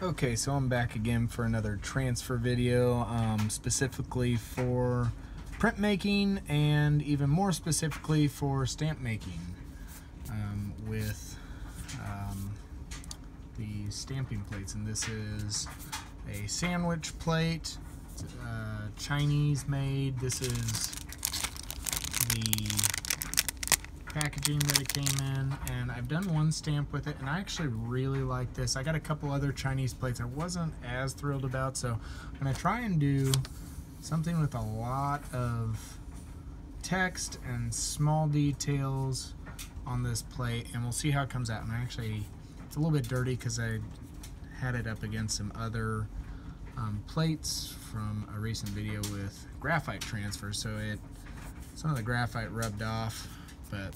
Okay, so I'm back again for another transfer video, um, specifically for printmaking and even more specifically for stamp making um, with um, the stamping plates. And this is a sandwich plate, uh, Chinese made. This is the packaging that it came in and I've done one stamp with it and I actually really like this. I got a couple other Chinese plates. I wasn't as thrilled about so I'm going to try and do something with a lot of text and small details on this plate and we'll see how it comes out. And I actually it's a little bit dirty because I had it up against some other um, plates from a recent video with graphite transfer so it some of the graphite rubbed off but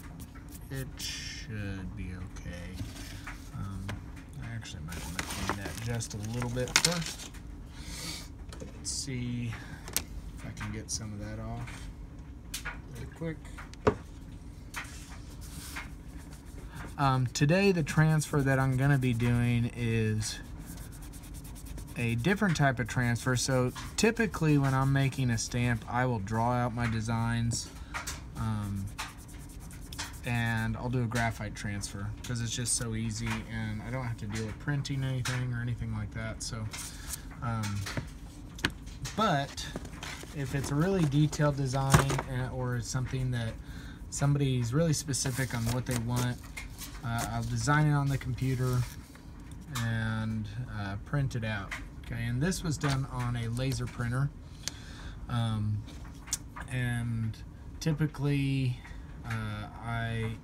it should be okay. Um, I actually might want to clean that just a little bit first. Let's see if I can get some of that off really quick. Um, today the transfer that I'm going to be doing is a different type of transfer. So typically when I'm making a stamp, I will draw out my designs. Um, and I'll do a graphite transfer because it's just so easy and I don't have to deal with printing anything or anything like that so um, but if it's a really detailed design or it's something that somebody's really specific on what they want uh, I'll design it on the computer and uh, print it out okay? And this was done on a laser printer um, and typically uh, I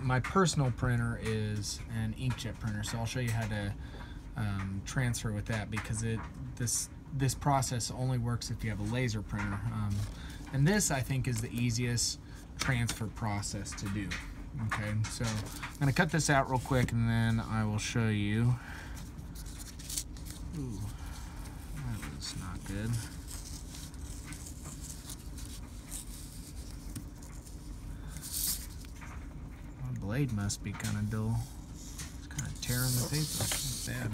my personal printer is an inkjet printer, so I'll show you how to um, transfer with that because it this this process only works if you have a laser printer. Um, and this I think is the easiest transfer process to do. Okay, so I'm gonna cut this out real quick and then I will show you. Ooh, that was not good. Blade must be kind of dull. It's kind of tearing the paper. That's bad.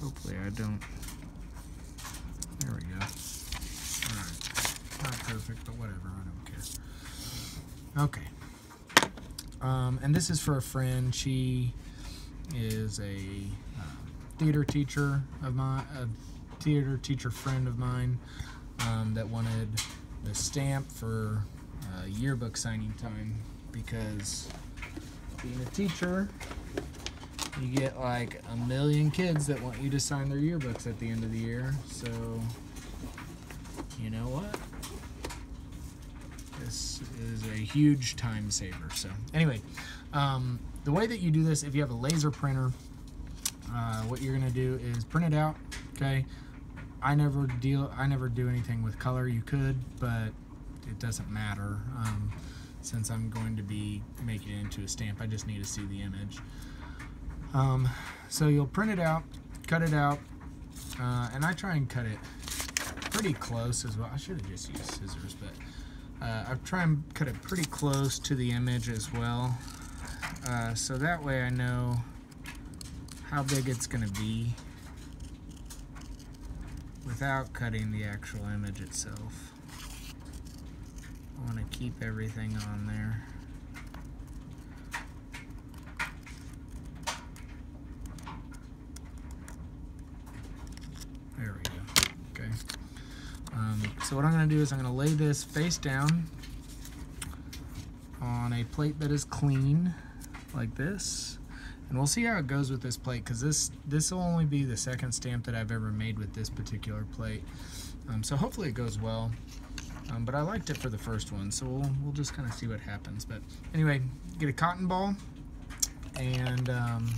Hopefully I don't. There we go. Alright. Not perfect, but whatever. I don't care. Okay. Um, and this is for a friend. She is a uh, theater teacher of my a theater teacher friend of mine um, that wanted the stamp for uh, yearbook signing time because being a teacher, you get like a million kids that want you to sign their yearbooks at the end of the year. So, you know what? This is a huge time saver. So, anyway, um, the way that you do this, if you have a laser printer, uh, what you're going to do is print it out, okay? I never deal. I never do anything with color. You could, but it doesn't matter um, since I'm going to be making it into a stamp. I just need to see the image. Um, so you'll print it out, cut it out, uh, and I try and cut it pretty close as well. I should have just used scissors, but uh, I try and cut it pretty close to the image as well. Uh, so that way I know how big it's going to be without cutting the actual image itself. I want to keep everything on there. There we go. Okay. Um, so what I'm going to do is I'm going to lay this face down on a plate that is clean, like this. And we'll see how it goes with this plate because this this will only be the second stamp that I've ever made with this particular plate. Um, so hopefully it goes well. Um, but I liked it for the first one, so we'll, we'll just kind of see what happens. But anyway, get a cotton ball and um,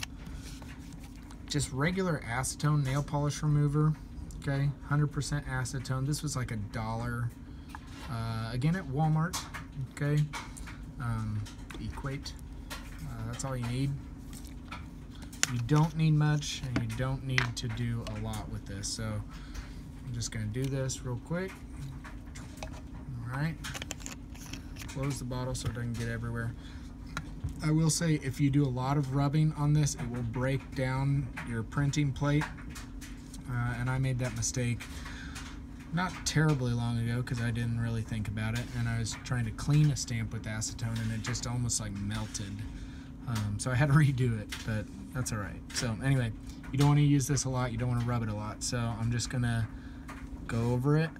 just regular acetone nail polish remover. Okay, 100% acetone. This was like a dollar. Uh, again at Walmart. Okay, um, equate. Uh, that's all you need. You don't need much and you don't need to do a lot with this. So I'm just gonna do this real quick. All right. close the bottle so it doesn't get everywhere. I will say if you do a lot of rubbing on this, it will break down your printing plate. Uh, and I made that mistake not terribly long ago because I didn't really think about it. And I was trying to clean a stamp with acetone and it just almost like melted. Um, so I had to redo it, but that's all right. So anyway, you don't want to use this a lot. You don't want to rub it a lot. So I'm just going to go over it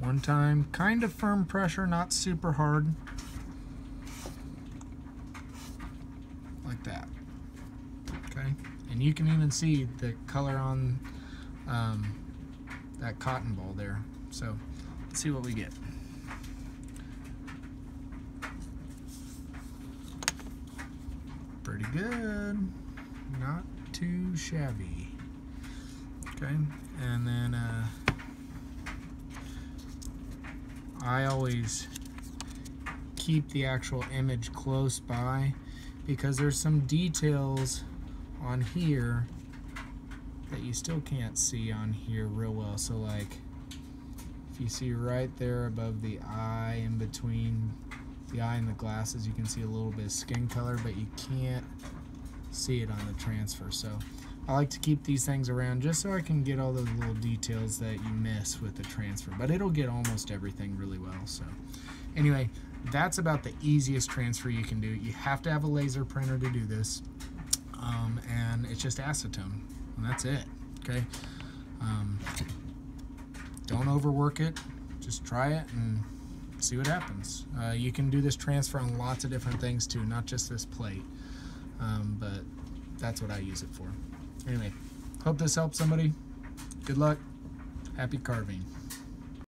one time. Kind of firm pressure, not super hard. Like that. Okay. And you can even see the color on um, that cotton ball there. So let's see what we get. Pretty good. Not too shabby. Okay, and then uh, I always keep the actual image close by because there's some details on here that you still can't see on here real well. So like if you see right there above the eye in between the eye and the glasses, you can see a little bit of skin color, but you can't see it on the transfer. So I like to keep these things around just so I can get all those little details that you miss with the transfer. But it'll get almost everything really well. So anyway, that's about the easiest transfer you can do. You have to have a laser printer to do this. Um, and it's just acetone. And that's it. Okay. Um, don't overwork it. Just try it and see what happens. Uh, you can do this transfer on lots of different things too, not just this plate. Um, but that's what I use it for. Anyway, hope this helps somebody. Good luck. Happy carving.